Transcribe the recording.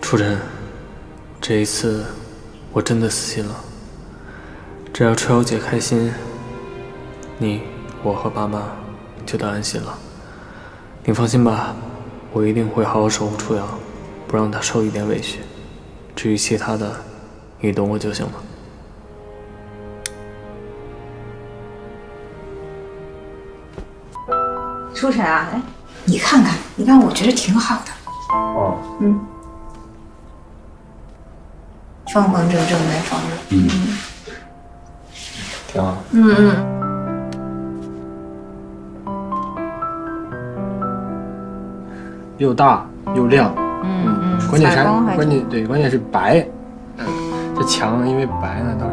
初晨，这一次我真的死心了。只要春瑶姐开心，你、我和爸妈就都安心了。你放心吧，我一定会好好守护初瑶，不让她受一点委屈。至于其他的，你懂我就行了。初晨啊，哎，你看看，你看，我觉得挺好的。哦，嗯，方方正正买房子。嗯，挺好。嗯嗯。又大又亮，嗯嗯，关键是还关键对，关键是白。嗯，这墙因为白呢，倒是